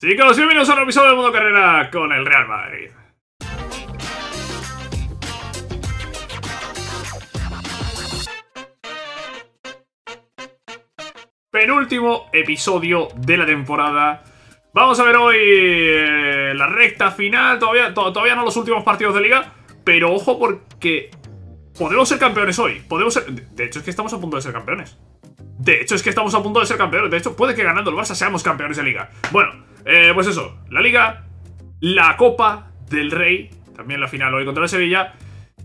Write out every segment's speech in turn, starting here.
Chicos, bienvenidos a un episodio de Mundo Carrera con el Real Madrid. Penúltimo episodio de la temporada. Vamos a ver hoy eh, la recta final. Todavía, to- todavía no los últimos partidos de liga. Pero ojo porque podemos ser campeones hoy. Podemos de hecho, es que estamos a punto de ser campeones. De hecho, es que estamos a punto de ser campeones. De hecho, puede que ganando el Barça seamos campeones de liga. Bueno, eh, pues eso. La liga, la Copa del Rey, también la final hoy contra el Sevilla,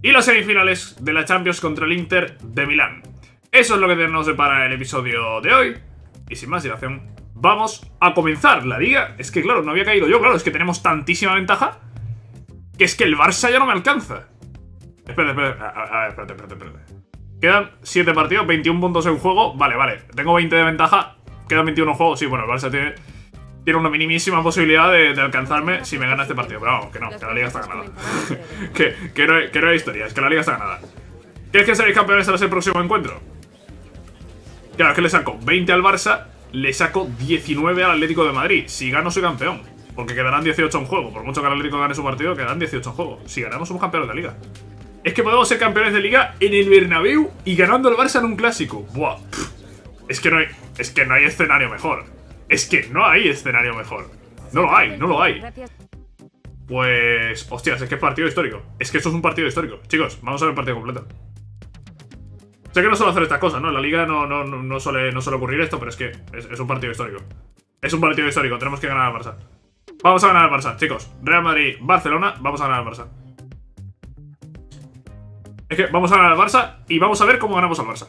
y las semifinales de la Champions contra el Inter de Milán. Eso es lo que nos depara el episodio de hoy. Y sin más dilación, vamos a comenzar la liga. Es que, claro, no había caído yo. Claro, es que tenemos tantísima ventaja que es que el Barça ya no me alcanza. Espera, espera, a, ver, espérate, espérate, espérate. Quedan 7 partidos, 21 puntos en juego. Vale, vale. Tengo 20 de ventaja. Quedan 21 en juego. Sí, bueno, el Barça tiene, tiene una minimísima posibilidad de, de alcanzarme si me gana este partido. Pero vamos, que no, que la liga está ganada. que, que, no hay, que no hay historia, es que la liga está ganada. ¿Quieres que seáis campeones tras el próximo encuentro? Claro, es que le saco 20 al Barça, le saco 19 al Atlético de Madrid. Si gano, soy campeón. Porque quedarán 18 en juego. Por mucho que el Atlético gane su partido, quedarán 18 en juego. Si ganamos, somos campeones de liga. Es que podemos ser campeones de liga en el Bernabéu y ganando el Barça en un clásico. Buah. Es que no hay, es que no hay escenario mejor. Es que no hay escenario mejor. No lo hay, no lo hay. Pues, hostias, es que es partido histórico. Es que esto es un partido histórico. Chicos, vamos a ver el partido completo. Sé que no suelo hacer estas cosas, ¿no? En la liga no, no, no, suele, no suele ocurrir esto, pero es que es, es un partido histórico. Es un partido histórico, tenemos que ganar al Barça. Vamos a ganar al Barça, chicos. Real Madrid, Barcelona, vamos a ganar al Barça. Es que vamos a ganar al Barça y vamos a ver cómo ganamos al Barça.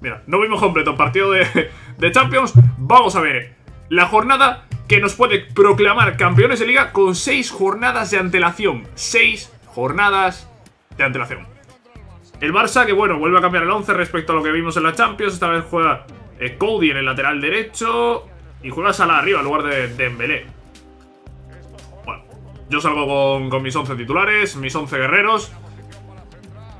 Mira, no vimos completo el partido de, de Champions. Vamos a ver la jornada que nos puede proclamar campeones de liga con 6 jornadas de antelación. 6 jornadas de antelación. El Barça, que bueno, vuelve a cambiar el 11 respecto a lo que vimos en la Champions. Esta vez juega eh, Cody en el lateral derecho y juega Salah arriba en lugar de Dembélé. Bueno, yo salgo con, con mis 11 titulares, mis 11 guerreros.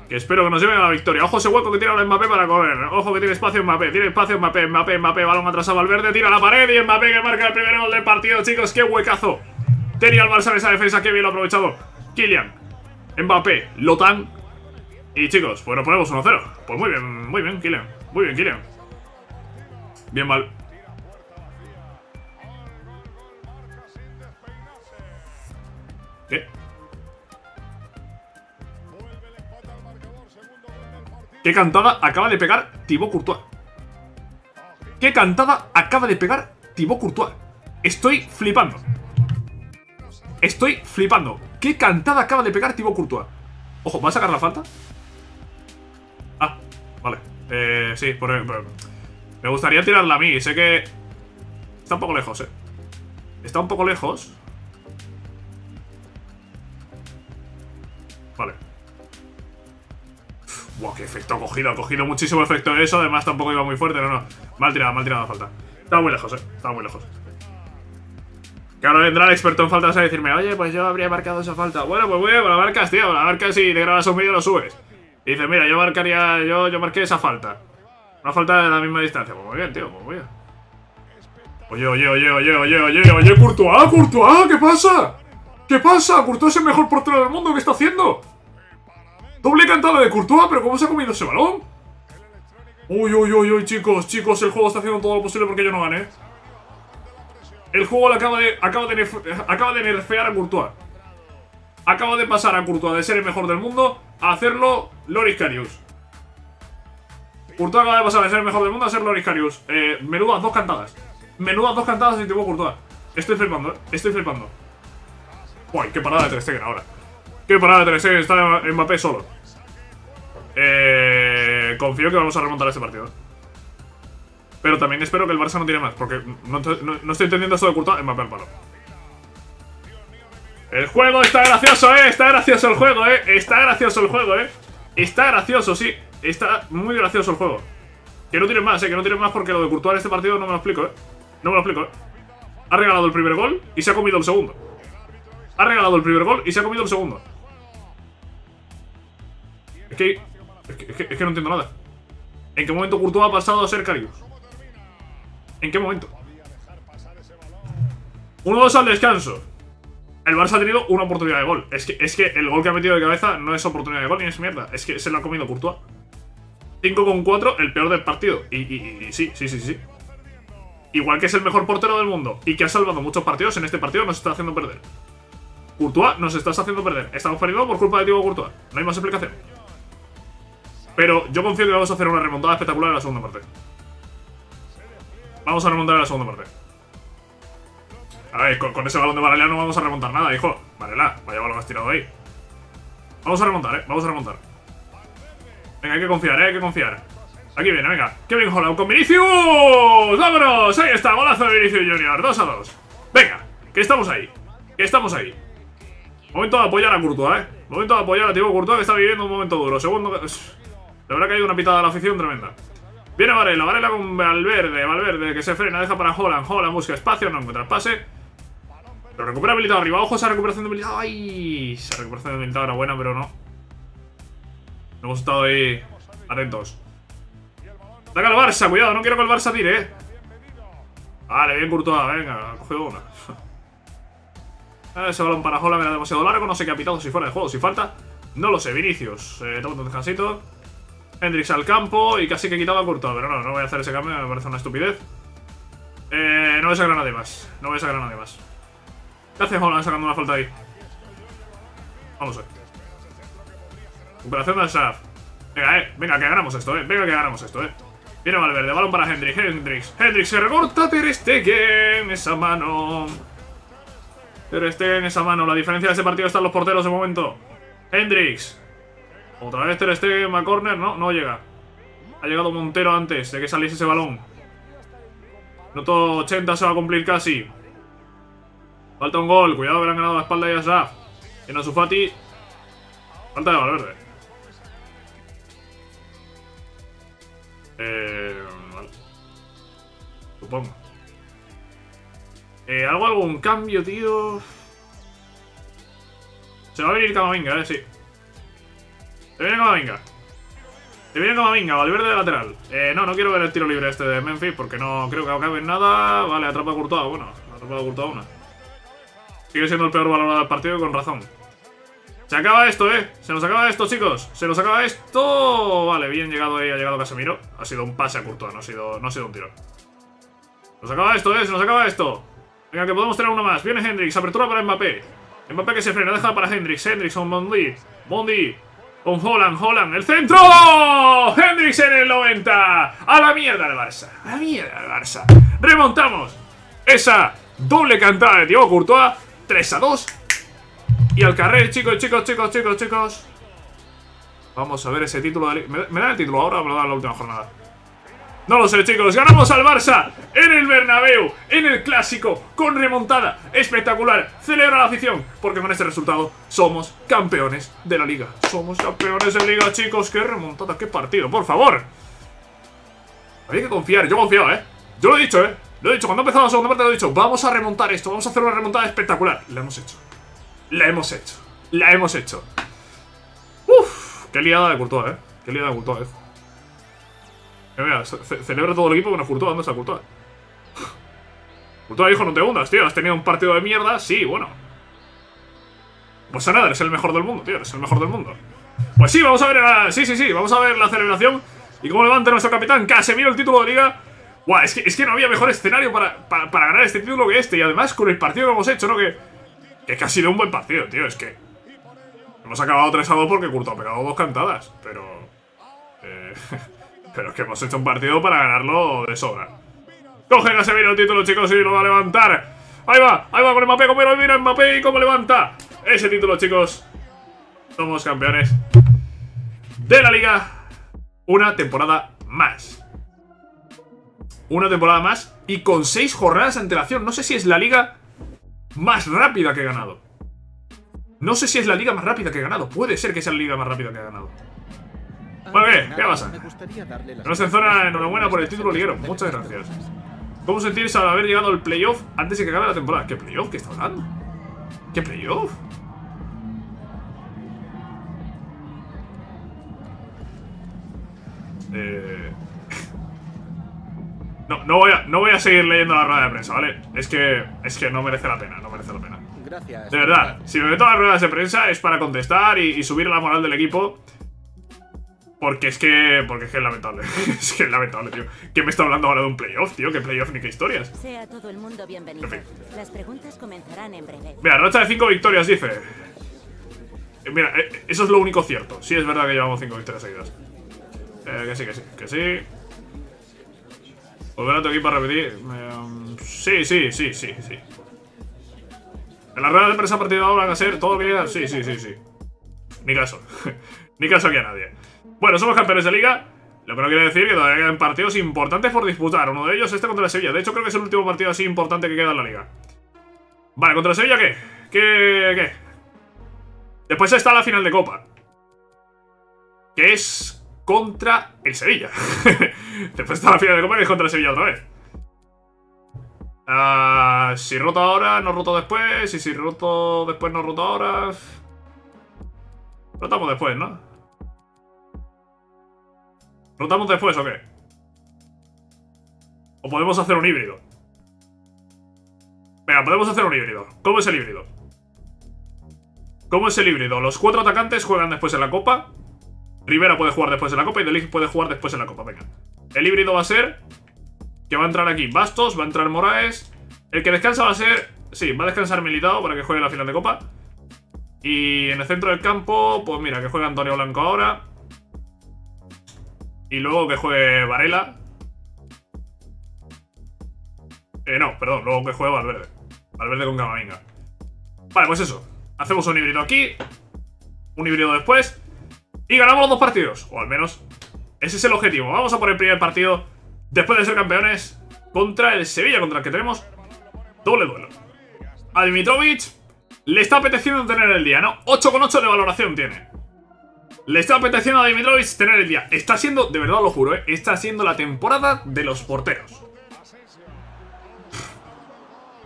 Que espero que nos lleven a la victoria. Ojo ese hueco que tira ahora Mbappé para correr. Ojo que tiene espacio Mbappé. Tiene espacio Mbappé. Mbappé, Mbappé. Balón atrasado al verde. Tira a la pared y Mbappé que marca el primer gol del partido. Chicos, qué huecazo. Tenía el Barça en esa defensa. Qué bien lo ha aprovechado. Kylian. Mbappé. Lotan. Y chicos, pues nos ponemos 1-0. Pues muy bien, muy bien, Kylian. Muy bien, Kylian. Bien mal. ¿Qué? ¿Qué cantada acaba de pegar Thibaut Courtois? ¿Qué cantada acaba de pegar Thibaut Courtois? Estoy flipando. Estoy flipando. ¿Qué cantada acaba de pegar Thibaut Courtois? Ojo, ¿va a sacar la falta? Ah, vale. Eh, sí, por, por- me gustaría tirarla a mí. Sé que está un poco lejos, eh. Está un poco lejos. Buah, qué efecto ha cogido. Ha cogido muchísimo efecto eso. Además, tampoco iba muy fuerte. No, no. Mal tirada, mal tirada la falta. Estaba muy lejos, eh. Estaba muy lejos. Que ahora vendrá el experto en faltas a decirme, oye, pues yo habría marcado esa falta. Bueno, pues pues la marcas, tío. La marcas y te grabas un vídeo y lo subes. Y dices, mira, yo marcaría, yo, yo marqué esa falta. Una falta de la misma distancia. Pues muy bien, tío, pues muy bien. Oye, oye, oye, oye, oye, oye, oye, Courtois, Courtois, ¿qué pasa? ¿Qué pasa? Courtois es el mejor portero del mundo, ¿qué está haciendo? Doble cantada de Courtois, pero ¿cómo se ha comido ese balón? Uy, uy, uy, uy, chicos, chicos, el juego está haciendo todo lo posible porque yo no gane. El juego le acaba de, acaba de, acaba de nerfear a Courtois. Acaba de pasar a Courtois de ser el mejor del mundo a hacerlo Loris Karius. Courtois acaba de pasar de ser el mejor del mundo a ser Loris Karius. Eh, menudas dos cantadas. Menudas dos cantadas de Thibaut Courtois. Estoy flipando, eh. Estoy flipando. Uy, qué parada de Ter Stegen ahora. Qué parada de Ter Stegen. Está Mbappé solo. Eh, confío que vamos a remontar este partido. Pero también espero que el Barça no tire más, porque no estoy entendiendo esto de Courtois. Mbappé al palo. El juego está gracioso, eh. Está gracioso el juego, eh. Está gracioso el juego, eh. Está gracioso, sí. Está muy gracioso el juego. Que no tiren más, eh. Que no tiren más porque lo de Courtois en este partido no me lo explico, eh. No me lo explico, eh. Ha regalado el primer gol y se ha comido el segundo. Ha regalado el primer gol y se ha comido el segundo. Es que, es que, no entiendo nada. ¿En qué momento Courtois ha pasado a ser Carius? ¿En qué momento? 1-2 al descanso. El Barça ha tenido una oportunidad de gol. Es que, es que el gol que ha metido de cabeza no es oportunidad de gol ni es mierda. Es que se lo ha comido Courtois. 5 con 4, el peor del partido. Y, sí, sí, sí, sí. Igual que es el mejor portero del mundo y que ha salvado muchos partidos, en este partido nos está haciendo perder. Courtois nos estás haciendo perder. Estamos perdiendo por culpa de Thibaut Courtois. No hay más explicación. Pero yo confío que vamos a hacer una remontada espectacular en la segunda parte. Vamos a remontar en la segunda parte. A ver, con, ese balón de Varela no vamos a remontar nada, hijo. Varela, vaya balón has tirado ahí. Vamos a remontar, eh. Vamos a remontar. Venga, hay que confiar, eh. Hay que confiar. Aquí viene, venga. Kevin Holland con Vinicius. ¡Vámonos! Ahí está, golazo de Vinicius Junior. 2 a 2. Venga, que estamos ahí. Que estamos ahí. Momento de apoyar a Courtois, eh. Momento de apoyar a Thibaut Courtois que está viviendo un momento duro. Segundo. La verdad que hay una pitada de la afición tremenda. Viene Varela, Varela con Valverde, Valverde que se frena, deja para Holland, Holland busca espacio, no encuentra el pase. Pero recupera habilitado arriba, ojo esa recuperación de habilitado. ¡Ay! Esa recuperación de habilitado era buena, pero no. No hemos estado ahí atentos. Saca el Barça, cuidado, no quiero que el Barça tire, eh. Vale, bien Courtois, venga, ha cogido una. Ese balón para Holland era demasiado largo, no sé qué ha pitado si fuera de juego, si falta. No lo sé, Vinicius. Eh, toma un descansito. Hendrix al campo y casi que quitaba a Courtois, pero no, no voy a hacer ese cambio, me parece una estupidez. Eh, no voy a sacar a nadie más, no voy a sacar a nadie más. ¿Qué hace Holland sacando una falta ahí? Vamos a ver. Recuperación de Saf. Venga, eh. Venga, que ganamos esto, eh. Venga, que ganamos esto, eh. Viene Valverde, balón para Hendrix, Hendrix. Hendrix se recorta Ter Stegen. Esa mano. Ter Stegen, esa mano. La diferencia de ese partido están los porteros de momento. Hendrix. Otra vez Ter Stegen, corner. No, no llega. Ha llegado Montero antes de que saliese ese balón. Noto 80 se va a cumplir casi. Falta un gol. Cuidado que le han ganado la espalda y a En Asufati. Falta de Valverde. Eh, Supongo. Eh, ¿Algo, algún cambio, tío? Se va a venir Camavinga, eh, sí. Se viene Camavinga. Se viene Camavinga, Valverde de lateral. Eh, no, no quiero ver el tiro libre este de Memphis porque no creo que acabe en nada. Vale, atrapa a Courtois. Bueno, atrapa a Courtois una. Sigue siendo el peor valorado del partido y con razón. Se acaba esto, ¿eh? Se nos acaba esto, chicos. Se nos acaba esto. Vale, bien llegado ahí, ha llegado Casemiro. Ha sido un pase a Courtois, no ha sido, no ha sido un tiro. Nos acaba esto, ¿eh? Se nos acaba esto. Venga, que podemos tener uno más. Viene Hendrix, apertura para Mbappé. Mbappé que se frena, deja para Hendrix. Hendrix con Mondi. Mondi. Con Holland, Holland. ¡El centro! Hendrix en el 90. A la mierda del Barça. A la mierda del Barça. Remontamos. Esa doble cantada de Diego Courtois 3 a 2. Y al carrer, chicos, chicos, chicos, chicos, chicos. Vamos a ver ese título de... ¿Me, ¿Me dan el título ahora o me lo dan la última jornada? No lo sé, chicos. Ganamos al Barça en el Bernabéu, en el Clásico, con remontada espectacular. Celebra la afición, porque con este resultado somos campeones de la Liga. Somos campeones de Liga, chicos. ¡Qué remontada, qué partido! ¡Por favor! Hay que confiar. Yo confiaba, ¿eh? Yo lo he dicho, ¿eh? Lo he dicho, cuando ha la segunda parte lo he dicho Vamos a remontar esto, vamos a hacer una remontada espectacular La hemos hecho La hemos hecho La hemos hecho Uf, qué liada de Courtois, eh Qué liada de Courtois, eh Mira, celebra todo el equipo con una Courtois, ¿dónde está Courtois? Courtois, hijo, no te hundas, tío Has tenido un partido de mierda, sí, bueno Pues nada, eres el mejor del mundo, tío Eres el mejor del mundo Pues sí, vamos a ver, la... sí, sí, sí Vamos a ver la celebración Y cómo levanta nuestro capitán Casemiro el título de liga Buah, es que, es que no había mejor escenario para, para, ganar este título que este. Y además con el partido que hemos hecho, ¿no? Que, que, ha sido un buen partido, tío. Es que hemos acabado 3 a 2 porque Curto ha pegado dos cantadas. Pero... Eh, pero es que hemos hecho un partido para ganarlo de sobra. Coge Casemiro el título, chicos, y lo va a levantar. Ahí va, ahí va con Mbappé, como mira Mbappé y cómo levanta ese título, chicos. Somos campeones de la liga. Una temporada más una temporada más y con seis jornadas de antelación. No sé si es la liga más rápida que he ganado. No sé si es la liga más rápida que he ganado. Puede ser que sea la liga más rápida que he ganado. Bueno, ¿qué? ¿Qué pasa? No se zona enhorabuena por el título liguero. Muchas gracias. ¿Cómo sentirse al haber llegado al playoff antes de que acabe la temporada? ¿Qué playoff? ¿Qué está hablando? ¿Qué playoff? Eh... No, no voy, a, no voy a seguir leyendo la rueda de prensa, ¿vale? Es que, es que no merece la pena, no merece la pena. Gracias. De verdad, si me meto a las ruedas de prensa es para contestar y, y subir la moral del equipo. Porque es que. Porque es que es lamentable. es que es lamentable, tío. ¿Quién me está hablando ahora de un playoff, tío? ¿Qué playoff ni qué historias? Sea todo el mundo bienvenido. En fin. Las preguntas comenzarán en breve. Mira, racha de 5 victorias, dice. Eh, Mira, eh, eso es lo único cierto. Sí, es verdad que llevamos 5 victorias seguidas. Eh, que sí, que sí, que sí. Volver a tu equipo a repetir. Eh, sí, sí, sí, sí, sí. En la rueda de prensa partida ahora van a ser todo lo que. Sí, sí, sí, sí. Ni caso. Ni caso aquí a nadie. Bueno, somos campeones de liga. Lo que no quiere decir que todavía quedan partidos importantes por disputar. Uno de ellos este contra el Sevilla. De hecho, creo que es el último partido así importante que queda en la liga. Vale, ¿contra el Sevilla qué? ¿Qué? ¿Qué? Después está la final de Copa. Que es contra el Sevilla. Después está la final de Copa que es contra el Sevilla otra vez. Ah, si roto ahora, no roto después. Y si roto después, no roto ahora. Rotamos después, ¿no? ¿Rotamos después o qué? O podemos hacer un híbrido. Venga, podemos hacer un híbrido. ¿Cómo es el híbrido? ¿Cómo es el híbrido? Los cuatro atacantes juegan después en la copa. Rivera puede jugar después en la copa y Delic puede jugar después en la copa. Venga. El híbrido va a ser que va a entrar aquí Bastos, va a entrar Moraes. El que descansa va a ser... Sí, va a descansar Militado para que juegue la final de copa. Y en el centro del campo, pues mira, que juegue Antonio Blanco ahora. Y luego que juegue Varela. Eh, no, perdón, luego que juegue Valverde. Valverde con Camavinga. Vale, pues eso. Hacemos un híbrido aquí. Un híbrido después. Y ganamos los dos partidos. O al menos ese es el objetivo. Vamos a por el primer partido después de ser campeones contra el Sevilla, contra el que tenemos doble duelo. A Dimitrovic le está apeteciendo tener el día, ¿no? 8,8 de valoración tiene. Le está apeteciendo a Dimitrovic tener el día. Está siendo, de verdad lo juro, ¿eh? Está siendo la temporada de los porteros.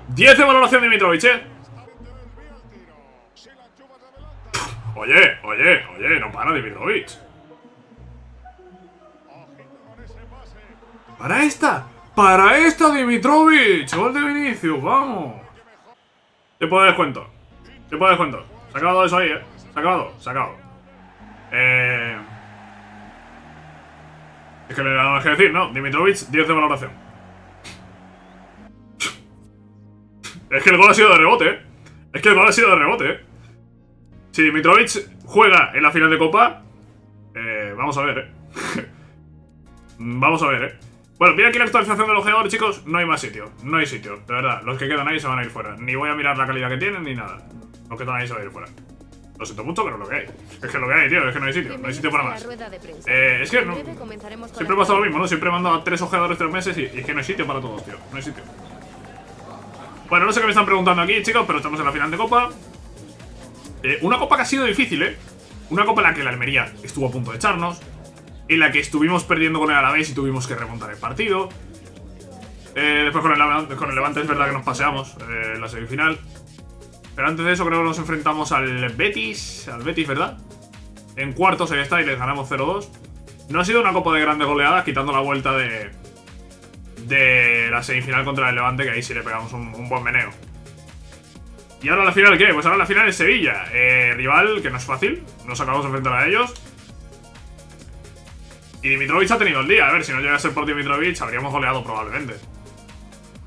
10 de valoración Dimitrovic, ¿eh? Oye, oye, oye, no para Dimitrovic. Para esta, para esta Dimitrovic. Gol de Vinicius, vamos. Tiempo de descuento. Tiempo de descuento. Se ha acabado eso ahí, eh. Se ha acabado, se ha acabado. Eh... Es que le da más que decir, ¿no? Dimitrovic, 10 de valoración. Es que el gol ha sido de rebote, ¿eh? Es que el gol ha sido de rebote, ¿eh? Si Dimitrovic juega en la final de Copa... Eh, vamos a ver, ¿eh? vamos a ver, ¿eh? Bueno, mira aquí la actualización del ojeador, chicos. No hay más sitio. No hay sitio. De verdad, los que quedan ahí se van a ir fuera. Ni voy a mirar la calidad que tienen ni nada. Los que están ahí se van a ir fuera. Lo siento mucho, pero es lo que hay. Es que lo que hay, tío. Es que no hay sitio. No hay sitio para más. Eh, es que no. Siempre pasa lo mismo, ¿no? Siempre mando a tres ojeadores tres meses y, y es que no hay sitio para todos, tío. No hay sitio. Bueno, no sé qué me están preguntando aquí, chicos, pero estamos en la final de Copa. Eh, una Copa que ha sido difícil, ¿eh? Una Copa en la que la Almería estuvo a punto de echarnos. En la que estuvimos perdiendo con el Alavés y tuvimos que remontar el partido. Eh, después con el, Levante, con el Levante es verdad que nos paseamos eh, en la semifinal. Pero antes de eso creo que nos enfrentamos al Betis. Al Betis, ¿verdad? En cuartos ahí está y les ganamos 0-2. No ha sido una copa de grandes goleadas, quitando la vuelta de. De la semifinal contra el Levante, que ahí sí le pegamos un, buen meneo. ¿Y ahora la final qué? Pues ahora la final es Sevilla. Eh, rival que no es fácil. Nos acabamos de enfrentar a ellos. Y Dimitrovic ha tenido el día. A ver, si no llega a ser por Dimitrovic, habríamos goleado probablemente.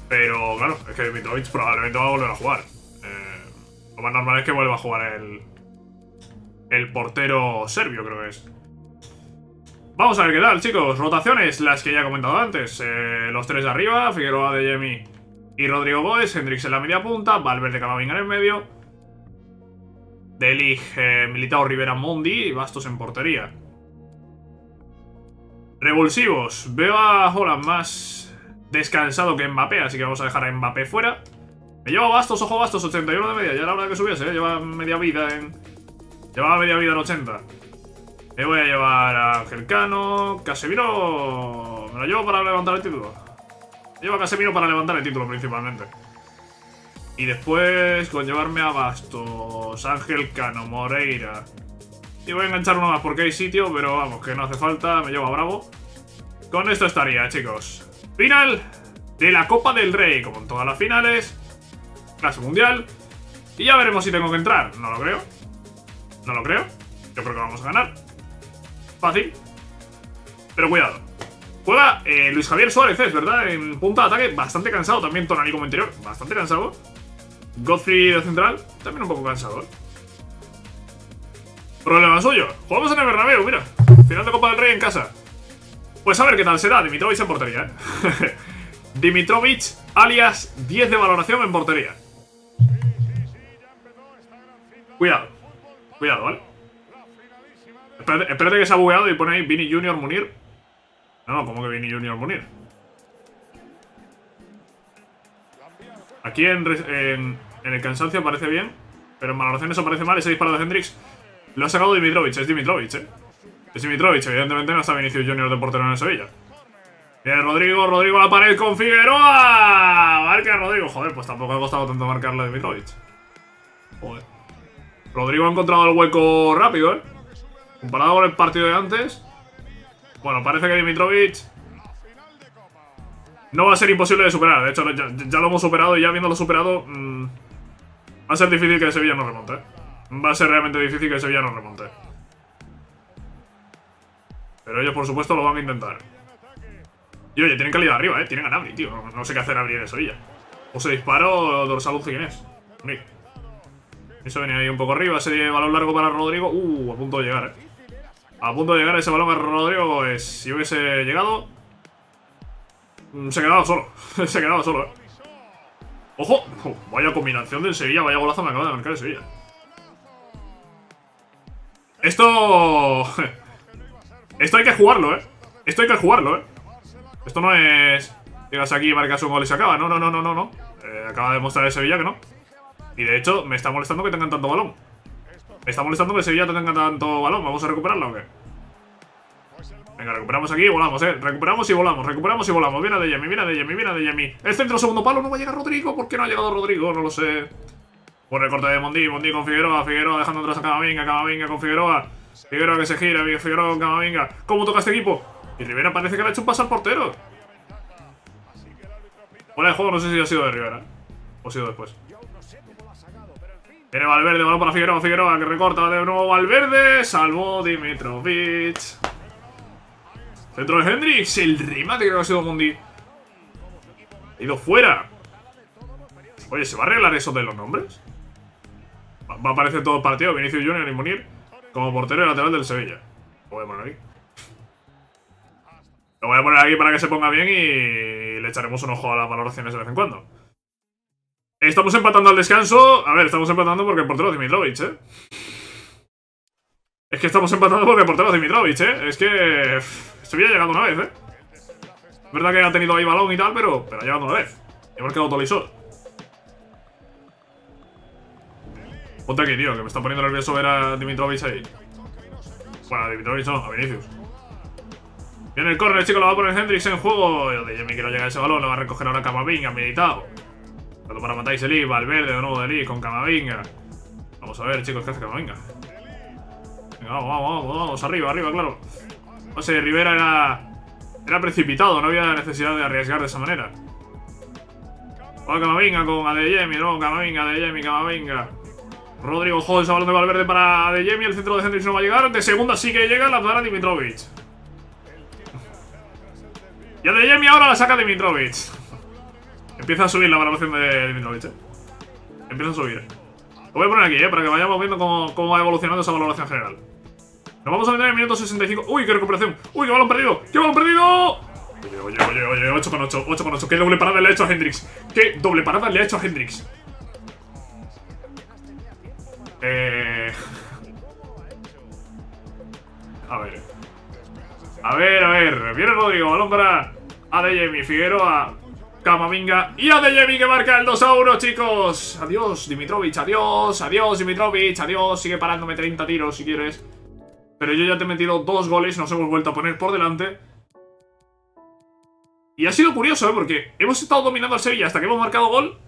Pero claro, es que Dimitrovic probablemente va a volver a jugar. Lo más normal es que vuelva a jugar el. El portero serbio, creo que es. Vamos a ver qué tal, chicos. Rotaciones, las que ya he comentado antes. Eh, los tres de arriba, Figueroa de Jemi y Rodrigo Góez, Hendrix en la media punta, Valverde Camavinga en el medio. Delig, eh, Militao Rivera Mondi y Bastos en portería. Revulsivos. Veo a Holland más descansado que Mbappé, así que vamos a dejar a Mbappé fuera. Me lleva Bastos, ojo Bastos, 81 de media. Ya era hora que subiese, ¿eh? lleva media vida en. Llevaba media vida en 80. Me voy a llevar a Ángel Cano. Casemiro. Me lo llevo para levantar el título. Me llevo a Casemiro para levantar el título principalmente. Y después con llevarme a Bastos, Ángel Cano, Moreira. Y voy a enganchar uno más porque hay sitio, pero vamos, que no hace falta. Me llevo a Bravo. Con esto estaría, chicos. Final de la Copa del Rey, como en todas las finales. Clase mundial. Y ya veremos si tengo que entrar. No lo creo. No lo creo. Yo creo que vamos a ganar. Fácil. Pero cuidado. Juega eh, Luis Javier Suárez, es verdad, en punta de ataque, bastante cansado también Tonali como interior, bastante cansado. Godfrey de central, también un poco cansado. ¿eh? Problema suyo. Jugamos en el Bernabéu, mira. Final de Copa del Rey en casa. Pues a ver qué tal será. Dimitrovic en portería, ¿eh? Dimitrovic, alias 10 de valoración en portería. Cuidado. Cuidado, ¿vale? Espérate, espérate que se ha bugueado y pone ahí Vini Junior Munir. No, no, ¿cómo que Vini Junior Munir? Aquí en, el cansancio parece bien, pero en valoración eso parece mal. Ese disparo de Hendrix lo ha sacado Dimitrovic, es Dimitrovic, ¿eh? Es Dimitrovic, evidentemente no está Vinicius Junior de portero en el Sevilla. Bien, Rodrigo, Rodrigo a la pared con Figueroa. Marca Rodrigo. Joder, pues tampoco ha costado tanto marcarle a Dimitrovic. Joder. Rodrigo ha encontrado el hueco rápido, ¿eh? Comparado con el partido de antes. Bueno, parece que Dimitrovic no va a ser imposible de superar. De hecho, ya, lo hemos superado y ya habiéndolo superado, mmm, va a ser difícil que Sevilla no remonte. Va a ser realmente difícil que Sevilla no remonte. Pero ellos, por supuesto, lo van a intentar. Y oye, tienen calidad arriba, ¿eh? Tienen a tío. No, sé qué hacer Nabri en Sevilla. O se disparo o dorsal 11 quién es. Eso venía ahí un poco arriba. Ese balón largo para Rodrigo. Uh, a punto de llegar, ¿eh? A punto de llegar ese balón a Rodrigo, pues si hubiese llegado... Mm, se quedaba solo. se quedaba solo, ¿eh? ¡Ojo! vaya combinación del Sevilla, vaya golazo me acaba de marcar el Sevilla. Esto... Esto hay que jugarlo, ¿eh? Esto hay que jugarlo, ¿eh? Esto no es... Llegas aquí, marcas un gol y se acaba. No, no, no, no, no, no. Eh, acaba de demostrar el Sevilla que no. Y de hecho, me está molestando que tengan tanto balón. Me está molestando que Sevilla tenga tanto balón. ¿Vamos a recuperarlo o qué? Venga, recuperamos aquí y volamos, eh. Recuperamos y volamos, recuperamos y volamos. Viene de Yemi, viene de Yemi, viene de Yemi. El centro segundo palo, no va a llegar Rodrigo. ¿Por qué no ha llegado Rodrigo? No lo sé. Buen recorte de Mondi, Mondi con Figueroa, Figueroa dejando atrás a Camavinga, Camavinga con Figueroa. Figueroa que se gira, Figueroa con Camavinga. ¿Cómo toca este equipo? Y Rivera parece que le ha hecho un paso al portero. Hola el juego, no sé si ha sido de Rivera. O ha sido después. Viene Valverde, balón para Figueroa, Figueroa que recorta de nuevo Valverde. Salvó Dimitrovic. Centro de Hendrix, el remate que ha sido Mundi. Ha ido fuera. Oye, ¿se va a arreglar eso de los nombres? Va a aparecer todo el partido, Vinicius Junior y Munir como portero y lateral del Sevilla. Lo voy a poner aquí. Lo voy a poner aquí para que se ponga bien y le echaremos un ojo a las valoraciones de vez en cuando. Estamos empatando al descanso. A ver, estamos empatando porque el portero Dimitrovic, ¿eh? Es que estamos empatando porque el portero Dimitrovic, ¿eh? Es que... Se había llegado una vez, ¿eh? Es verdad que ha tenido ahí balón y tal, pero, pero ha llegado una vez. Y hemos quedado Tolisor. Ponte aquí, tío, que me está poniendo nervioso ver a Dimitrovic ahí. Bueno, a Dimitrovic no, a Vinicius. Viene el córner, chico, lo va a poner Hendrix en juego. Yo me quiero llegar a ese balón, lo va a recoger ahora Camavinga, meditado. Tanto para matar Lee, Valverde de nuevo de Lee con Camavinga. Vamos a ver, chicos, ¿qué hace Camavinga? Venga, vamos, vamos, vamos, vamos, arriba, arriba, claro. No sé, Rivera era... Era precipitado, no había necesidad de arriesgar de esa manera. Va Camavinga con Adeyemi, no, Camavinga, Adeyemi, Camavinga. Rodrigo Joder, ese balón de Valverde para Adeyemi, el centro de Hendrix no va a llegar. De segunda sí que llega, la dará Dimitrovic. Y Adeyemi ahora la saca Dimitrovic. Empieza a subir la valoración de Dimitrovic, eh. Empieza a subir. Lo voy a poner aquí, eh, para que vayamos viendo cómo, cómo va evolucionando esa valoración general. Nos vamos a meter en el minuto 65. ¡Uy, qué recuperación! ¡Uy, qué balón perdido! ¡Qué balón perdido! Oye, oye, oye, oye, 8 con 8, 8 con 8. ¿Qué doble parada le ha hecho a Hendrix? ¿Qué doble parada le ha hecho a Hendrix? Eh... A ver. A ver, a ver. Viene Rodrigo, balón para Adeyemi, Figueroa, Camavinga y Adeyemi que marca el 2 a 1, chicos. Adiós, Dimitrovic, adiós, adiós, Dimitrovic, adiós. Sigue parándome 30 tiros si quieres. Pero yo ya te he metido dos goles, nos hemos vuelto a poner por delante. Y ha sido curioso, ¿eh? Porque hemos estado dominando al Sevilla hasta que hemos marcado gol.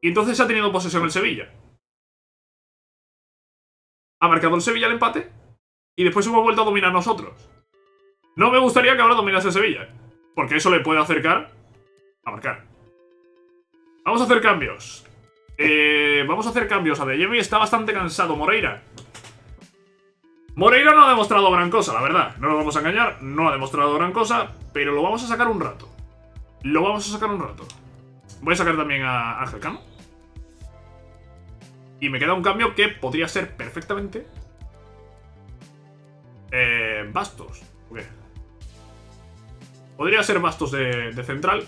Y entonces ha tenido posesión el Sevilla. Ha marcado el Sevilla el empate. Y después hemos vuelto a dominar nosotros. No me gustaría que ahora dominase el Sevilla. Porque eso le puede acercar a marcar. Vamos a hacer cambios. Eh, vamos a hacer cambios. Adeyemi está bastante cansado. Moreira. Moreira no ha demostrado gran cosa, la verdad. No lo vamos a engañar. No ha demostrado gran cosa. Pero lo vamos a sacar un rato. Lo vamos a sacar un rato. Voy a sacar también a Ángel Cano. Y me queda un cambio que podría ser perfectamente... Eh, Bastos. Podría ser Bastos de, de central.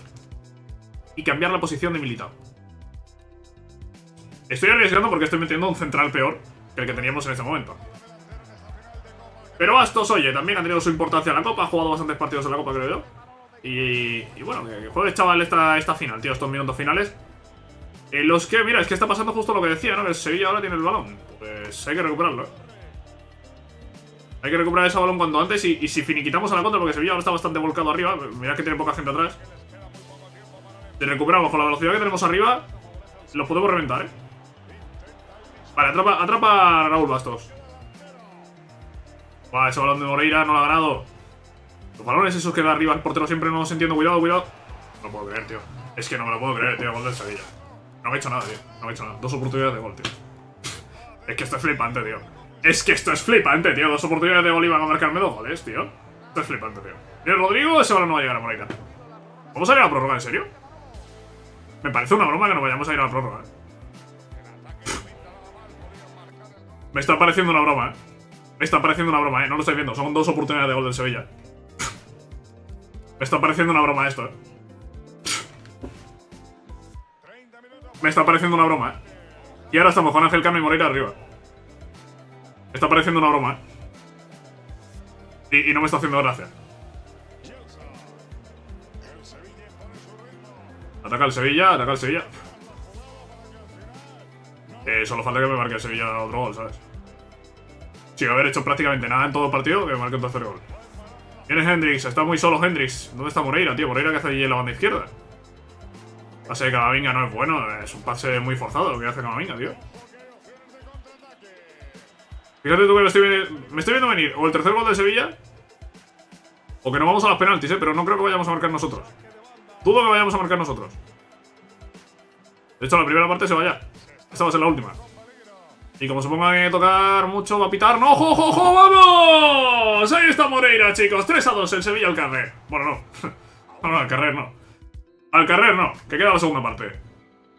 Y cambiar la posición de Militao. Estoy arriesgando porque estoy metiendo un central peor que el que teníamos en este momento. Pero Bastos, oye, también ha tenido su importancia en la Copa. Ha jugado bastantes partidos en la Copa, creo yo. Y, y bueno, que, juegue chaval esta, esta final, tío, estos minutos finales. En los que, mira, es que está pasando justo lo que decía, ¿no? Que Sevilla ahora tiene el balón. Pues hay que recuperarlo, ¿eh? Hay que recuperar ese balón cuanto antes y, si finiquitamos a la contra, porque Sevilla ahora está bastante volcado arriba. Mirad que tiene poca gente atrás. Si recuperamos con la velocidad que tenemos arriba, los podemos reventar, ¿eh? Vale, atrapa, atrapa a Raúl Bastos. Buah, ese balón de Moreira no lo ha ganado. Los balones esos que da arriba el portero siempre no los entiendo. Cuidado, cuidado. No lo puedo creer, tío. Es que no me lo puedo creer, tío. Gol del Sevilla. No me he hecho nada, tío. No me he hecho nada. Dos oportunidades de gol, tío. Es que esto es flipante, tío. Es que esto es flipante, tío. Dos oportunidades de gol iban a marcarme dos goles, tío. Esto es flipante, tío. Mira, Rodrigo, ese balón no va a llegar a Moreira. ¿Vamos a ir a la prórroga, en serio? Me parece una broma que no vayamos a ir a la prórroga. Me está pareciendo una broma, eh. Me está pareciendo una broma, eh. No lo estáis viendo. Son dos oportunidades de gol del Sevilla. Me está pareciendo una broma esto, eh. Me está pareciendo una broma, eh. Y ahora estamos con Ángel y Moreira arriba. Me está pareciendo una broma, eh. Y no me está haciendo gracia. Ataca el Sevilla, ataca el Sevilla. Eh, solo falta que me marque el Sevilla otro gol, ¿sabes? Sin haber hecho prácticamente nada en todo el partido, que me marque un tercer gol. Viene Hendrix, está muy solo Hendrix. ¿Dónde está Moreira, tío? Moreira que hace allí en la banda izquierda. Pase de Camavinga no es bueno, es un pase muy forzado lo que hace Camavinga, tío. Fíjate tú que me estoy, me estoy viendo venir o el tercer gol de Sevilla o que no vamos a los penaltis, ¿eh? Pero no creo que vayamos a marcar nosotros. Dudo que vayamos a marcar nosotros. De hecho, la primera parte se va ya. Esta va a ser la última. Y como se ponga a tocar mucho, va a pitar. ¡No, jo, jo, jo! ¡Vamos! Ahí está Moreira, chicos. 3 a 2 en Sevilla al carrer. Bueno, no. No, no, al carrer no. Al carrer no, que queda la segunda parte.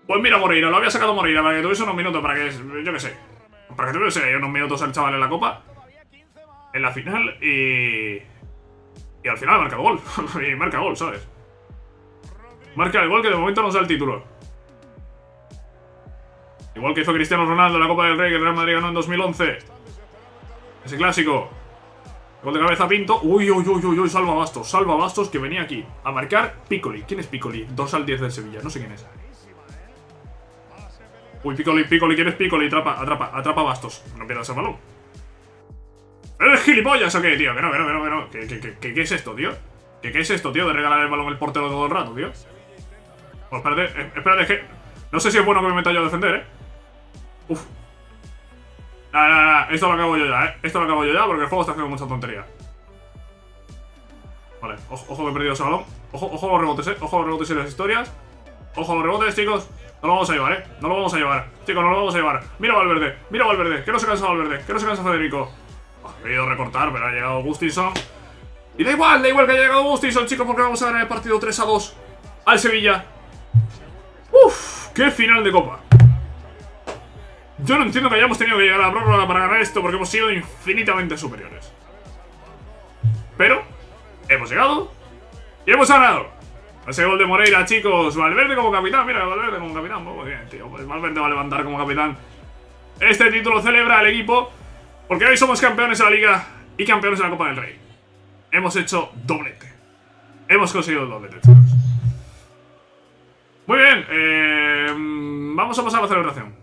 Pues mira, Moreira, lo había sacado Moreira para que tuviese unos minutos, para que, yo qué sé, para que tuviese unos minutos el chaval en la copa, en la final, y... Y al final marca el gol, y marca gol, ¿sabes? Marca el gol que de momento nos da el título. Igual que hizo Cristiano Ronaldo en la Copa del Rey que el Real Madrid ganó en 2011. Ese clásico. Gol de cabeza Pinto. Uy, uy, uy, uy, uy, salva Bastos. Salva Bastos que venía aquí a marcar Piccoli. ¿Quién es Piccoli? 2 al 10 del Sevilla. No sé quién es. Uy, Piccoli, Piccoli, ¿quién es Piccoli? Atrapa, atrapa, atrapa Bastos. No pierdas el balón. ¿Eres gilipollas o qué, tío? Que no, que no, que no, no. ¿Qué, qué, qué, qué es esto, tío? ¿Qué, ¿Qué es esto, tío? De regalar el balón al portero todo el rato, tío. Pues espérate, eh, espérate, que... No sé si es bueno que me meta yo a defender, ¿eh? Uf. Nah, nah, nah, esto lo acabo yo ya, ¿eh? Esto lo acabo yo ya porque el juego está haciendo mucha tontería. Vale, ojo, ojo que he perdido ese balón. Ojo, ojo a los rebotes, ¿eh? Ojo a los rebotes y las historias. Ojo a los rebotes, chicos. No lo vamos a llevar, ¿eh? No lo vamos a llevar. Chicos, no lo vamos a llevar. Mira Valverde, mira Valverde. Que no se cansa Valverde, que no se cansa Federico. Oh, he querido recortar, pero ha llegado Gustinson. Y da igual, da igual que haya llegado Gustinson, chicos, porque vamos a ganar el partido 3 a 2 al Sevilla. Uf, qué final de copa. Yo no entiendo que hayamos tenido que llegar a la prórroga para ganar esto porque hemos sido infinitamente superiores. Pero, hemos llegado y hemos ganado. Ese gol de Moreira, chicos. Valverde como capitán. Mira, Valverde como capitán. Muy bien, tío. Pues Valverde va a levantar como capitán. Este título celebra al equipo porque hoy somos campeones de la Liga y campeones de la Copa del Rey. Hemos hecho doblete. Hemos conseguido doblete, chicos. Muy bien. Eh, vamos a pasar a la celebración.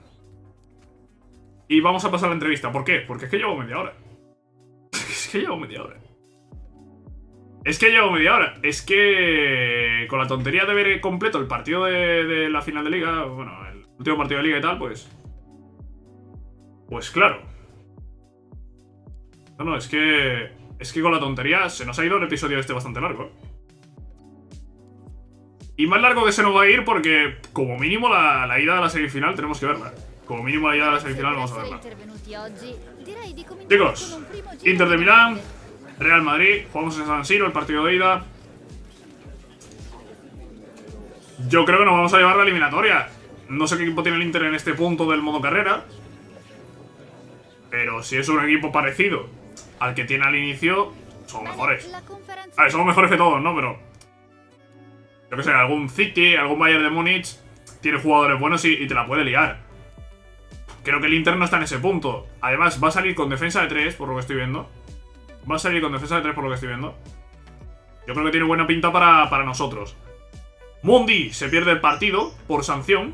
Y vamos a pasar a la entrevista. ¿Por qué? Porque es que llevo media hora. es que llevo media hora. Es que llevo media hora. Es que con la tontería de ver completo el partido de, la final de liga, bueno, el último partido de liga y tal, pues... Pues claro. No, no, es que... Es que con la tontería se nos ha ido el episodio este bastante largo. Y más largo que se nos va a ir porque, como mínimo, la, la ida a la semifinal tenemos que verla. Como mínimo, la ida a la semifinal vamos a verla. Chicos, Inter de Milán, Real Madrid, jugamos en San Siro, el partido de ida. Yo creo que nos vamos a llevar la eliminatoria. No sé qué equipo tiene el Inter en este punto del modo carrera. Pero si es un equipo parecido al que tiene al inicio, son mejores. A ver, somos mejores que todos, ¿no? Pero... Yo que sé, algún City, algún Bayern de Múnich tiene jugadores buenos y, te la puede liar. Creo que el Inter no está en ese punto. Además, va a salir con defensa de 3, por lo que estoy viendo. Va a salir con defensa de 3, por lo que estoy viendo. Yo creo que tiene buena pinta para, para nosotros. Mundi se pierde el partido por sanción.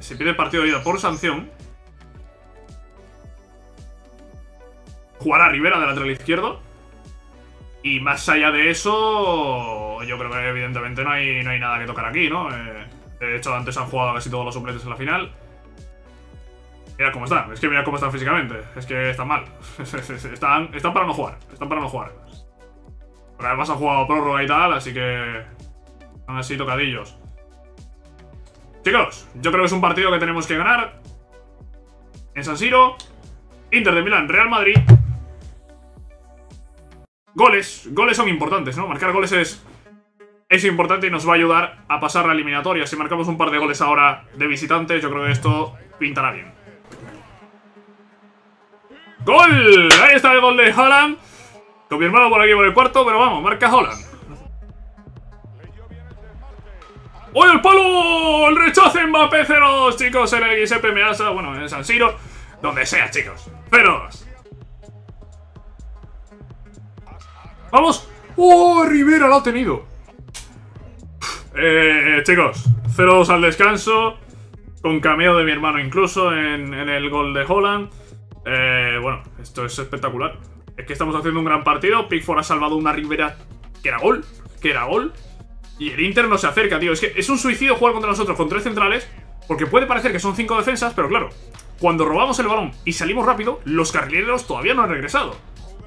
Se pierde el partido de ida por sanción. Jugará Rivera de lateral izquierdo. Y más allá de eso, yo creo que evidentemente no hay, no hay nada que tocar aquí, ¿no? Eh, de hecho, antes han jugado casi todos los suplentes en la final. Mira cómo están, es que mira cómo están físicamente. Es que están mal. están, están para no jugar, están para no jugar. Pero además han jugado prórroga y tal, así que... Son así tocadillos. Chicos, yo creo que es un partido que tenemos que ganar. En San Siro. Inter de Milán, Real Madrid. Goles. Goles son importantes, ¿no? Marcar goles es... Es importante y nos va a ayudar a pasar la eliminatoria. Si marcamos un par de goles ahora de visitantes, yo creo que esto pintará bien. ¡Gol! Ahí está el gol de Holland. Confirmado por aquí por el cuarto, pero vamos, marca Holland. ¡Oye el palo! ¡El rechace Mbappé 0 chicos! En el XP Measa, bueno, en San Siro. Donde sea, chicos. 0-2. ¡Vamos! ¡Oh! Rivera lo ha tenido. Eh, chicos, 0-2 al descanso. Con cameo de mi hermano incluso en, en el gol de Holland. Eh, bueno, esto es espectacular. Es que estamos haciendo un gran partido. Pickford ha salvado una Rivera que era gol. Que era gol. Y el Inter no se acerca, tío. Es que es un suicidio jugar contra nosotros con tres centrales. Porque puede parecer que son cinco defensas, pero claro, cuando robamos el balón y salimos rápido, los carrileros todavía no han regresado.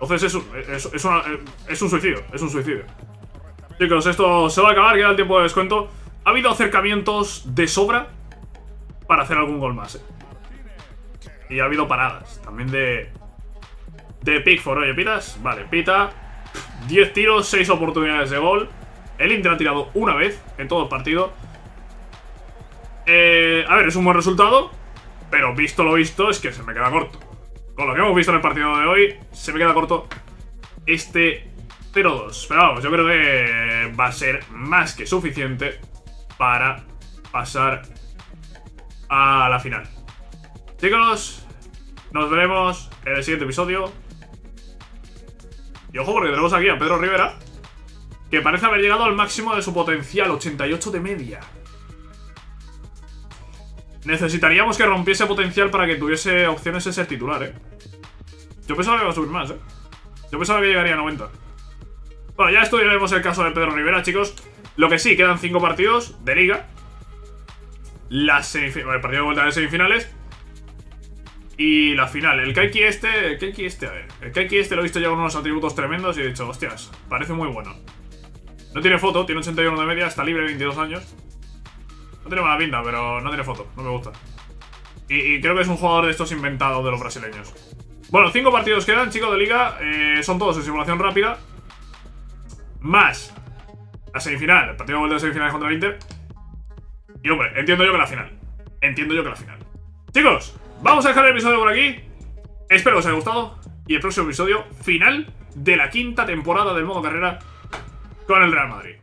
Entonces es un, es, es, es un suicidio, es un suicidio. Chicos, esto se va a acabar, queda el tiempo de descuento. Ha habido acercamientos de sobra para hacer algún gol más. ¿eh? Y ha habido paradas también de... De Pickford, oye, ¿pitas? Vale, pita. 10 tiros, 6 oportunidades de gol. El Inter ha tirado una vez en todo el partido. Eh, a ver, es un buen resultado. Pero visto lo visto, es que se me queda corto. Con lo que hemos visto en el partido de hoy, se me queda corto este 0-2. Pero vamos, yo creo que va a ser más que suficiente para pasar a la final. Chicos, nos veremos en el siguiente episodio. Y ojo porque tenemos aquí a Pedro Rivera, que parece haber llegado al máximo de su potencial, 88 de media. Necesitaríamos que rompiese potencial para que tuviese opciones de ser titular, ¿eh? Yo pensaba que iba a subir más, ¿eh? Yo pensaba que llegaría a 90. Bueno, ya estudiaremos el caso de Pedro Rivera, chicos. Lo que sí, quedan 5 partidos de liga. Las el partido de vuelta de semifinales. Y la final. El Kaiki este... El Kaiki este, a ver. El Kaiki este lo he visto ya con unos atributos tremendos y he dicho, hostias, parece muy bueno. No tiene foto, tiene 81 de media, está libre, 22 años. No tiene mala pinta, pero no tiene foto, no me gusta. Y, creo que es un jugador de estos inventados de los brasileños. Bueno, cinco partidos quedan, chicos, de liga. Eh, son todos en simulación rápida. Más la semifinal, el partido de vuelta de semifinales contra el Inter. Y hombre, entiendo yo que la final. Entiendo yo que la final. Chicos, vamos a dejar el episodio por aquí. Espero que os haya gustado. Y el próximo episodio, final de la quinta temporada del modo carrera con el Real Madrid.